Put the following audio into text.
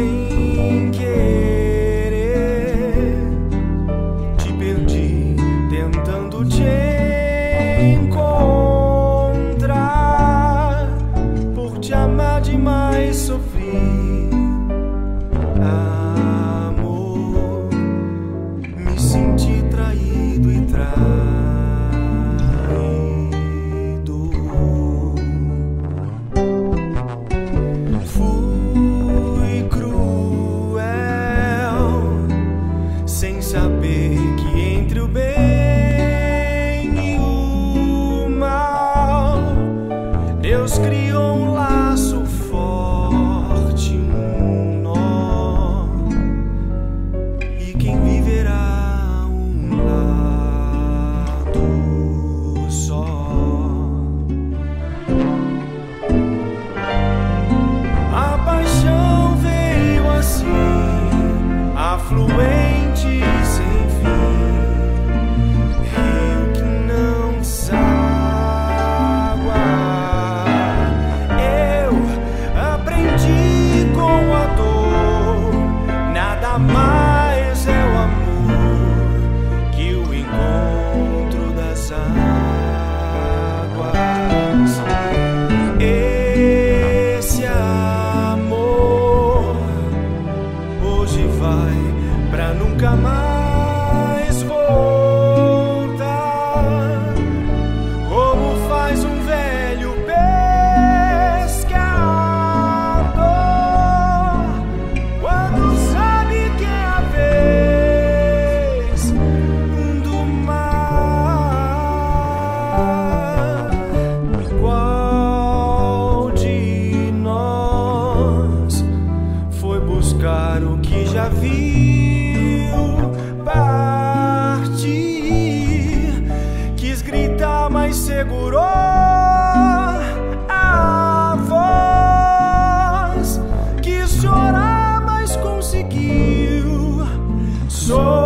thinking. Deus criou um laço forte, um nó. E quem viverá um lado só. A paixão veio assim, afluente. buscar o que já viu partir. Quis gritar, mas segurou a voz. Quis chorar, mas conseguiu. Sou